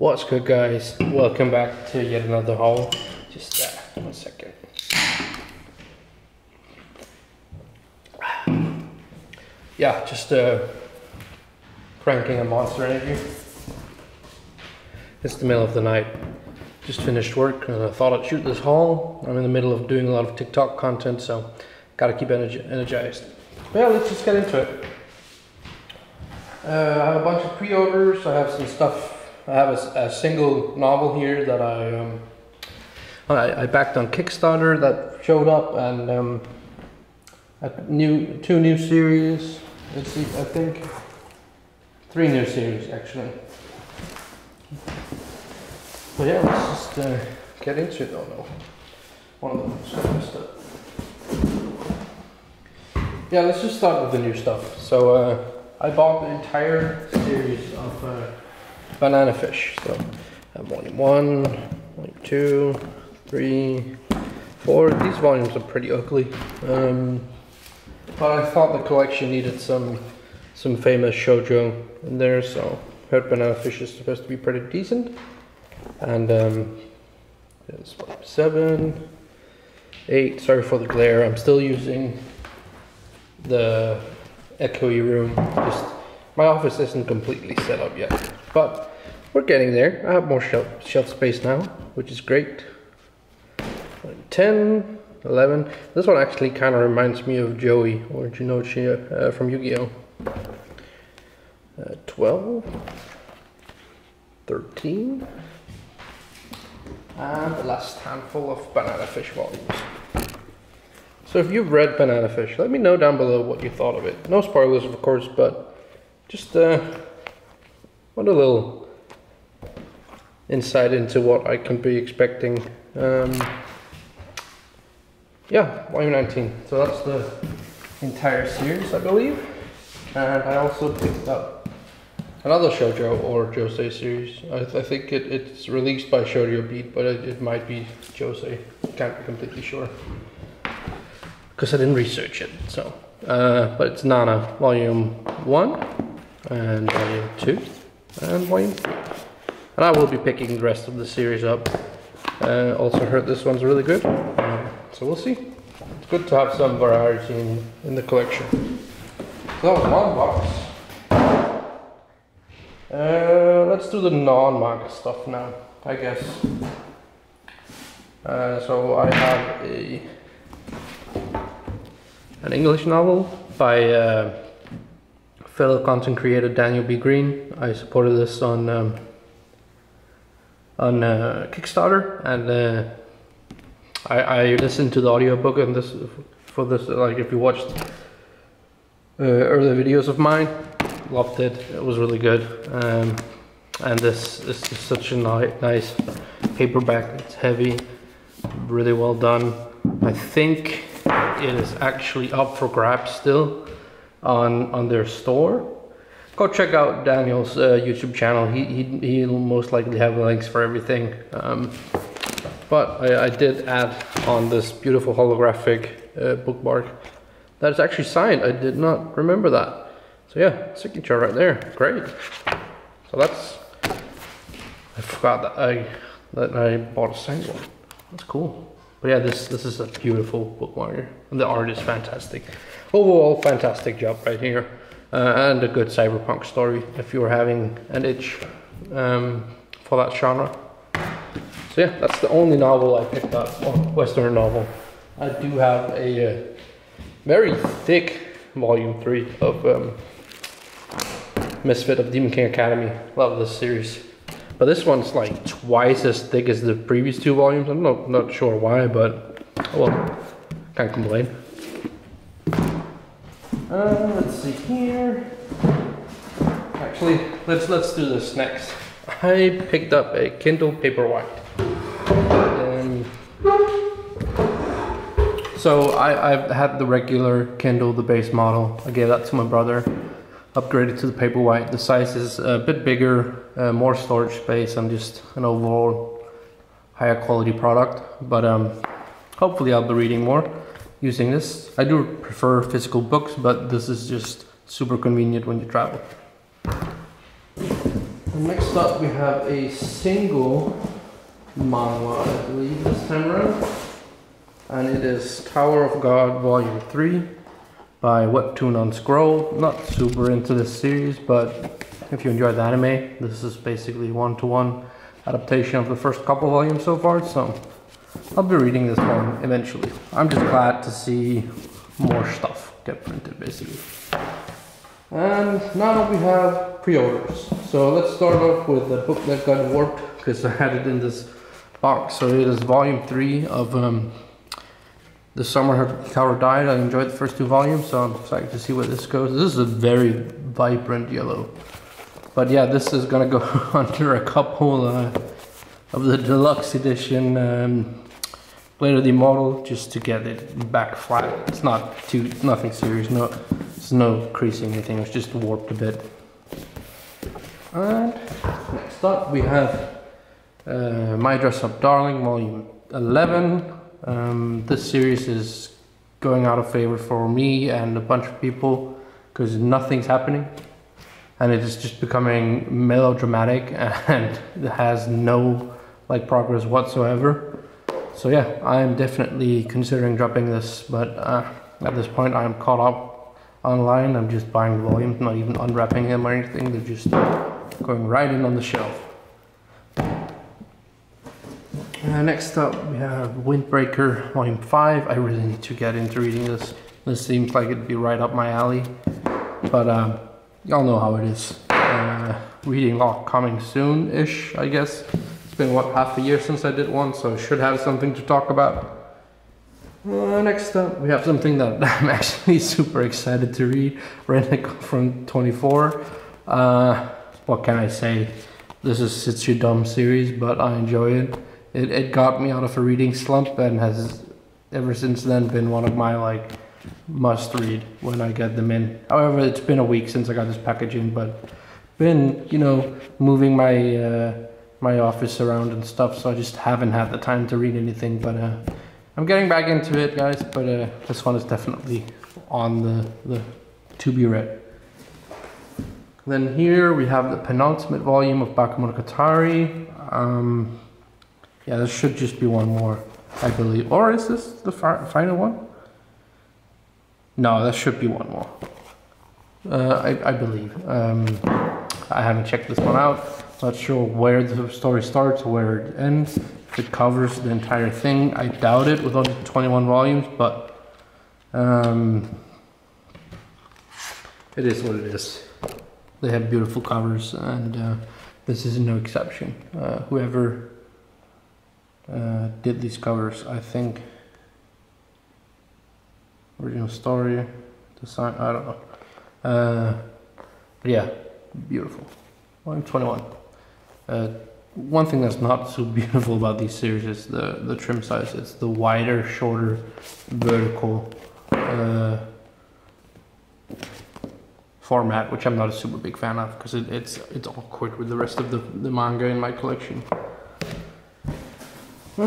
What's good guys? Welcome back to yet another haul. Just uh, one second. Yeah, just uh, cranking a Monster Energy. It's the middle of the night. Just finished work and I thought I'd shoot this haul. I'm in the middle of doing a lot of TikTok content, so gotta keep energi energized. Well, let's just get into it. Uh, I have a bunch of pre-orders. I have some stuff. I have a, a single novel here that I, um, I I backed on Kickstarter that showed up, and um, a new two new series. Let's see, I think three new series actually. But yeah, let's just uh, get into it. Oh no, one of them. Yeah, let's just start with the new stuff. So uh, I bought the entire series of uh, banana fish. So volume one, volume two, three, four. These volumes are pretty ugly. Um, but I thought the collection needed some some famous shoujo in there, so heard banana fish is supposed to be pretty decent. And um, what, seven, eight. Sorry for the glare. I'm still using the echoey room. Just my office isn't completely set up yet, but we're getting there. I have more shelf shelf space now, which is great. 10, 11. This one actually kind of reminds me of Joey or Jonouchi uh, from Yu-Gi-Oh! Uh, 12, 13, and the last handful of Banana Fish volumes. So if you've read Banana Fish, let me know down below what you thought of it. No spoilers, of course, but just uh, what a little insight into what I can be expecting. Um, yeah, volume 19. So that's the entire series, I believe. And I also picked up another shoujo or josei series. I, th I think it, it's released by Shojo Beat, but it, it might be josei. Can't be completely sure because I didn't research it. So, uh, but it's Nana Volume One and Volume Two and Three. And I will be picking the rest of the series up. Uh, also heard this one's really good, uh, so we'll see. It's good to have some variety in, in the collection. So that was one box. Uh, let's do the non-manga stuff now, I guess. Uh, so I have a an English novel by uh, fellow content creator Daniel B. Greene. I supported this on um, on uh, Kickstarter, and uh, I, I listened to the audiobook and this for this. Like if you watched uh, earlier videos of mine, loved it. It was really good. Um, and this, is such a ni nice paperback. It's heavy, really well done. I think it is actually up for grabs still on on their store. Go check out Daniel's uh, YouTube channel. He, he he'll most likely have links for everything. Um, but I, I, did add on this beautiful holographic uh, bookmark that is actually signed. I did not remember that. So yeah, signature right there. Great. So that's I forgot that I that I bought a signed one. That's cool. But yeah, this this is a beautiful bookmarker, the art is fantastic. Overall, fantastic job right here, uh, and a good cyberpunk story if you're having an itch um, for that genre. So yeah, that's the only novel I picked up, Western novel. I do have a uh, very thick volume three of um, Misfit of Demon King Academy. Love this series. But this one's like twice as thick as the previous two volumes. I'm not, not sure why, but well, can't complain. Uh, let's see here. Actually, let's let's do this next. I picked up a Kindle Paperwhite. Um, so I, I've had the regular Kindle, the base model. I gave that to my brother upgraded to the Paperwhite. The size is a bit bigger, uh, more storage space, and just an overall higher quality product. But um, hopefully, I'll be reading more using this. I do prefer physical books, but this is just super convenient when you travel. Next up, we have a single manga, I believe, this time around. And it is Tower of God Volume 3 by Webtoon on Scroll. Not super into this series, but if you enjoy the anime, this is basically one to one adaptation of the first couple volumes so far, so I'll be reading this one eventually. I'm just glad to see more stuff get printed, basically. And now we have pre-orders. So let's start off with the book that got warped, because I had it in this box. So it is volume 3 of um, The Summer Her Died. I enjoyed the first two volumes, so I'm excited to see where this goes. This is a very vibrant yellow. But yeah, this is gonna go under a couple uh, of the deluxe edition um, of the Immortal just to get it back flat. It's not too, nothing serious, no, it's no creasing anything, it's just warped a bit. And next up we have uh, My Dress Up Darling Volume 11. Um, this series is going out of favor for me and a bunch of people because nothing's happening and it is just becoming melodramatic and has no like progress whatsoever. So yeah, I'm definitely considering dropping this, but uh, at this point I'm caught up online. I'm just buying the volumes, not even unwrapping them or anything. They're just going right in on the shelf. Uh, next up we have Windbreaker Volume 5. I really need to get into reading this. This seems like it'd be right up my alley. But um, y'all know how it is. Uh, reading log coming soon-ish, I guess. It's been, what, half a year since I did one, so I should have something to talk about. Uh, next up, we have something that I'm actually super excited to read. Renico from 24. Uh, what can I say? This is It's Your Dumb series, but I enjoy it. It. It got me out of a reading slump and has ever since then been one of my like must read when I get them in. However, it's been a week since I got this packaging, but been, you know, moving my uh, my office around and stuff, so I just haven't had the time to read anything, but uh, I'm getting back into it, guys, but uh, this one is definitely on the, the to be read. Then here we have the penultimate volume of Bakemonogatari. Um, yeah, there should just be one more, I believe. Or is this the fi final one? No, there should be one more. Uh, I, I, believe. Um, I haven't checked this one out. Not sure where the story starts where it ends. If it covers the entire thing, I doubt it with only 21 volumes, but um, it is what it is. They have beautiful covers, and uh, this is no exception. Uh, whoever uh, did these covers, I think original story, design, I don't know. Uh, yeah, beautiful. Volume 21. Uh, one thing that's not so beautiful about these series is the, the trim size. It's the wider, shorter, vertical uh, format, which I'm not a super big fan of because it, it's it's awkward with the rest of the, the manga in my collection. Uh,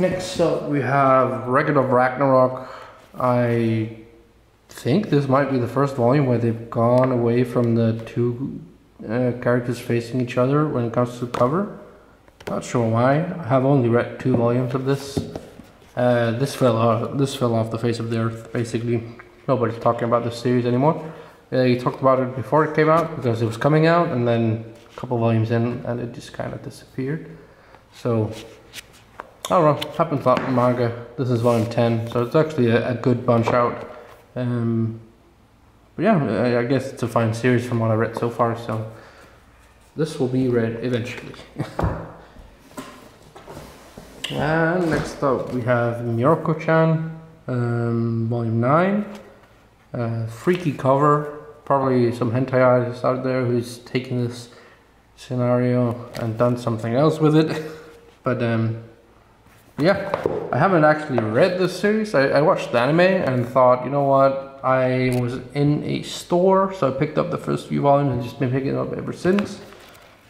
next up we have Record of Ragnarok I think this might be the first volume where they've gone away from the two uh, characters facing each other when it comes to cover. Not sure why. I have only read two volumes of this. Uh, this fell off. This fell off the face of the earth. Basically, nobody's talking about this series anymore. Uh, talked about it before it came out because it was coming out, and then a couple volumes in, and it just kind of disappeared. So don't know, happens a lot in manga. This is volume 10, so it's actually a, a good bunch out. Um, but yeah, I, I, guess it's a fine series from what I read so far, so this will be read eventually. and next up we have Mieruko-chan, um, volume 9. Uh, freaky cover, probably some hentai artist out there who's taken this scenario and done something else with it. but um, yeah, I haven't actually read this series. I, I, watched the anime and thought, you know what, I was in a store, so I picked up the first few volumes and just been picking it up ever since.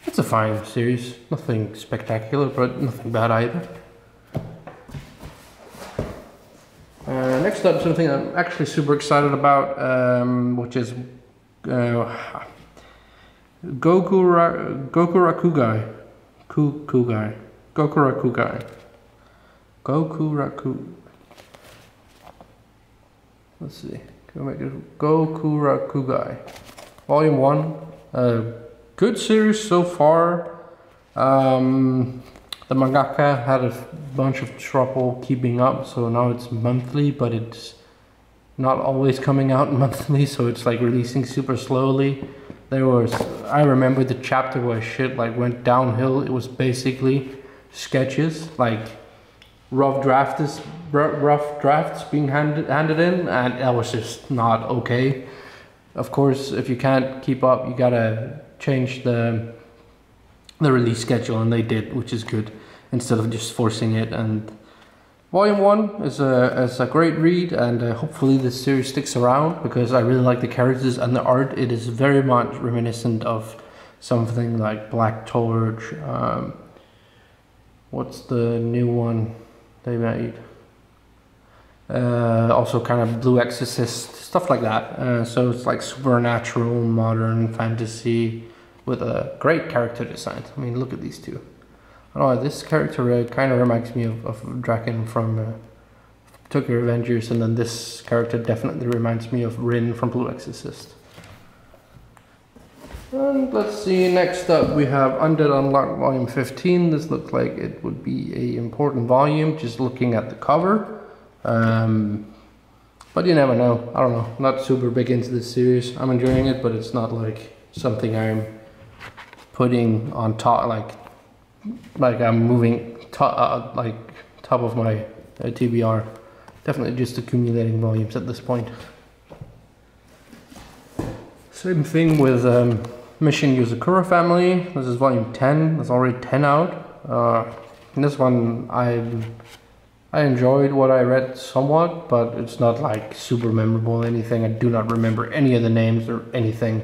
It's a fine series, nothing spectacular, but nothing bad either. Uh, next up, something I'm actually super excited about, um, which is uh, Goku Ra- Gokurakugai. Ku Kugai. Gokurakugai. Goku Raku. Let's see. We make it Goku. Volume 1. Uh, good series so far. Um, the mangaka had a bunch of trouble keeping up, so now it's monthly, but it's not always coming out monthly, so it's like releasing super slowly. There was, I remember the chapter where shit like went downhill. It was basically sketches, like rough drafts, rough drafts being handed handed in, and that was just not okay. Of course, if you can't keep up, you gotta change the the release schedule, and they did, which is good, instead of just forcing it. And volume one is a is a great read, and uh, hopefully this series sticks around because I really like the characters and the art. It is very much reminiscent of something like Black Torch. Um, what's the new one they made? Uh, also kind of Blue Exorcist stuff like that. Uh, so it's like supernatural, modern fantasy with a great character design. I mean, look at these two. Know, this character uh, kind of reminds me of, of Draken from uh, Tokyo Revengers, and then this character definitely reminds me of Rin from Blue Exorcist. And let's see, next up we have Undead Unluck Volume 15. This looks like it would be a important volume, just looking at the cover. Um, but you never know, I don't know, not super big into this series. I'm enjoying it, but it's not like something I'm putting on top, like like I'm moving top, uh, like top of my uh, TBR. Definitely just accumulating volumes at this point. Same thing with um, Mission Yozakura Family. This is volume 10. There's already 10 out. Uh, this one I I enjoyed what I read somewhat, but it's not like super memorable or anything. I do not remember any of the names or anything.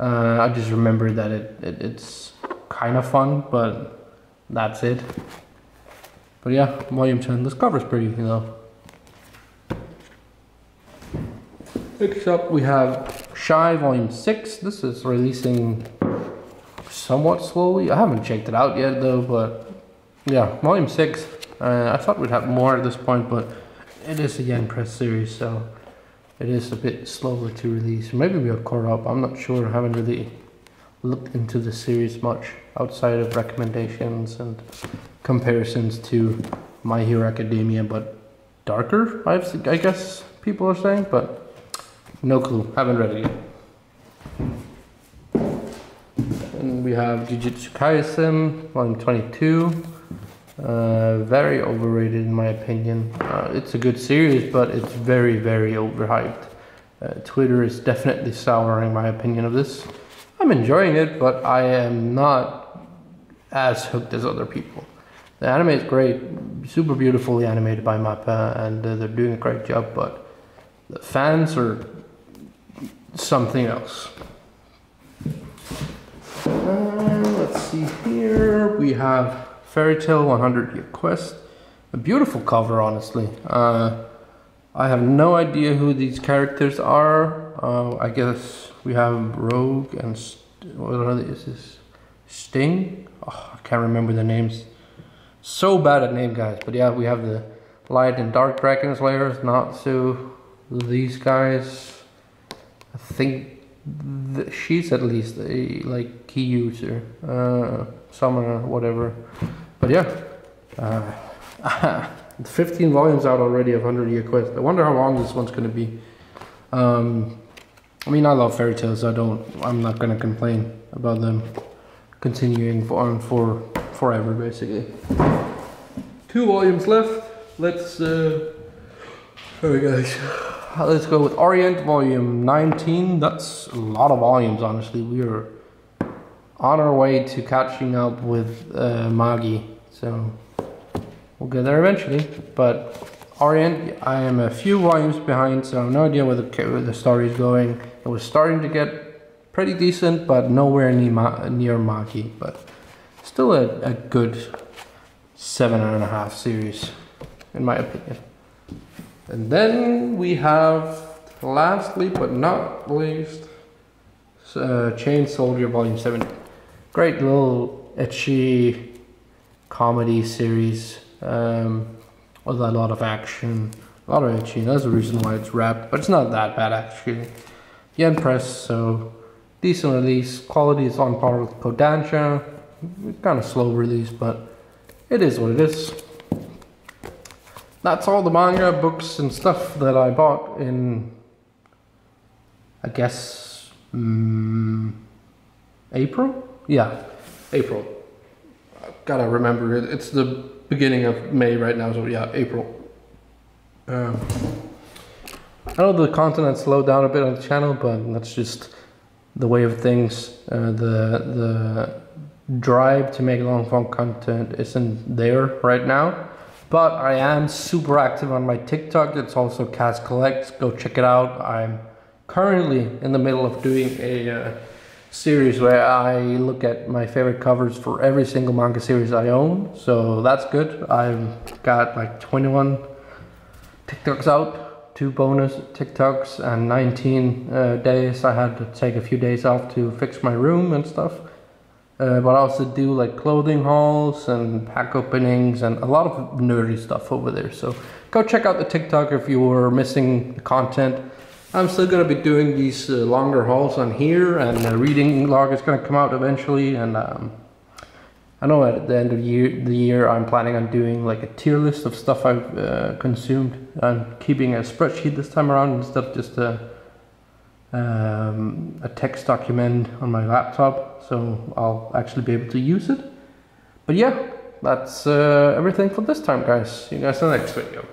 Uh, I just remember that it, it it's kind of fun, but that's it. But yeah, volume 10. This cover's pretty, you know. Next up, we have Shy Volume 6. This is releasing somewhat slowly. I haven't checked it out yet though, but yeah, Volume 6. Uh, I thought we'd have more at this point, but it is a Yen Press series, so it is a bit slower to release. Maybe we are caught up, I'm not sure. I haven't really looked into the series much outside of recommendations and comparisons to My Hero Academia, but darker, I've, I guess people are saying, but no clue, haven't read it yet. And we have Jujutsu Kaisen, volume 22. Uh, very overrated in my opinion. Uh, it's a good series, but it's very, very overhyped. Uh, Twitter is definitely souring my opinion of this. I'm enjoying it, but I am not as hooked as other people. The anime is great, super beautifully animated by Mappa, and uh, they're doing a great job, but the fans are something else. Uh, let's see here. We have Fairy Tail 100 Year Quest. A beautiful cover, honestly. Uh, I have no idea who these characters are. Uh, I guess we have Rogue and what are? Is this Sting? Oh, I can't remember the names. So bad at name, guys. But yeah, we have the Light and Dark Dragon Slayers. Not so these guys. I think th she's at least a like key user, uh, summoner, whatever. But yeah, uh, 15 volumes out already of 100 Year Quest. I wonder how long this one's gonna be. Um, I mean, I love fairy tales. I don't. I'm not gonna complain about them continuing on for forever, basically. Two volumes left. Let's. Uh, sorry, guys. Let's go with Orient Volume 19. That's a lot of volumes, honestly. We are on our way to catching up with uh, Magi, so we'll get there eventually. But Orient, I am a few volumes behind, so I have no idea where the, where the story is going. It was starting to get pretty decent, but nowhere near, Ma near Magi. But still a, a good seven and a half series, in my opinion. And then we have, lastly but not least, uh, Chained Soldier Volume 7. Great little ecchi comedy series um, with a lot of action, a lot of ecchi. That's the reason why it's wrapped, but it's not that bad actually. Yen Press, so decent release. Quality is on par with Kodansha. Kind of slow release, but it is what it is. That's all the manga, books, and stuff that I bought in, I guess, um, April? Yeah, April. I've gotta remember it. It's the beginning of May right now, so yeah, April. Um, I know the content slowed down a bit on the channel, but that's just the way of things. Uh, the the drive to make long form content isn't there right now. But I am super active on my TikTok. It's also Cass Collects. Go check it out. I'm currently in the middle of doing a uh, series where I look at my favorite covers for every single manga series I own. So that's good. I've got like 21 TikToks out, two bonus TikToks, and 19 uh, days. I had to take a few days off to fix my room and stuff. Uh, but I also do like clothing hauls and pack openings and a lot of nerdy stuff over there. So go check out the TikTok if you were missing the content. I'm still gonna be doing these uh, longer hauls on here and the reading log is gonna come out eventually and um, I know at the end of the year, the year I'm planning on doing like a tier list of stuff I've uh, consumed. I'm keeping a spreadsheet this time around instead of just a um, a text document on my laptop, so I'll actually be able to use it. But yeah, that's uh, everything for this time, guys. See you guys in the next video.